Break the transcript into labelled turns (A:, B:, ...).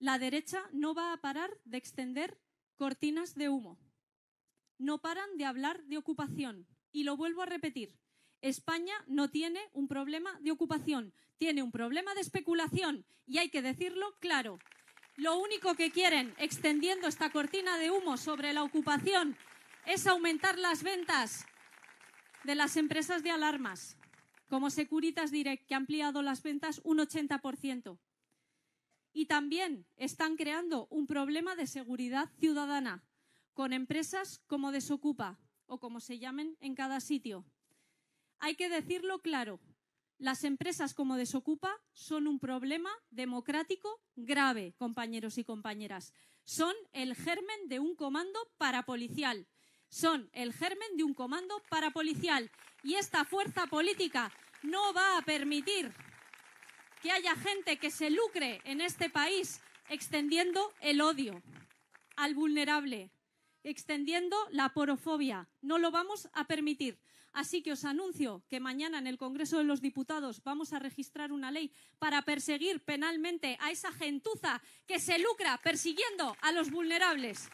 A: la derecha no va a parar de extender cortinas de humo. No paran de hablar de ocupación. Y lo vuelvo a repetir. España no tiene un problema de ocupación, tiene un problema de especulación. Y hay que decirlo claro. Lo único que quieren, extendiendo esta cortina de humo sobre la ocupación, es aumentar las ventas de las empresas de alarmas, como Securitas Direct, que ha ampliado las ventas un 80%. Y también están creando un problema de seguridad ciudadana con empresas como Desocupa o como se llamen en cada sitio. Hay que decirlo claro, las empresas como Desocupa son un problema democrático grave, compañeros y compañeras. Son el germen de un comando parapolicial. Son el germen de un comando parapolicial. Y esta fuerza política no va a permitir que haya gente que se lucre en este país extendiendo el odio al vulnerable, extendiendo la porofobia. No lo vamos a permitir. Así que os anuncio que mañana en el Congreso de los Diputados vamos a registrar una ley para perseguir penalmente a esa gentuza que se lucra persiguiendo a los vulnerables.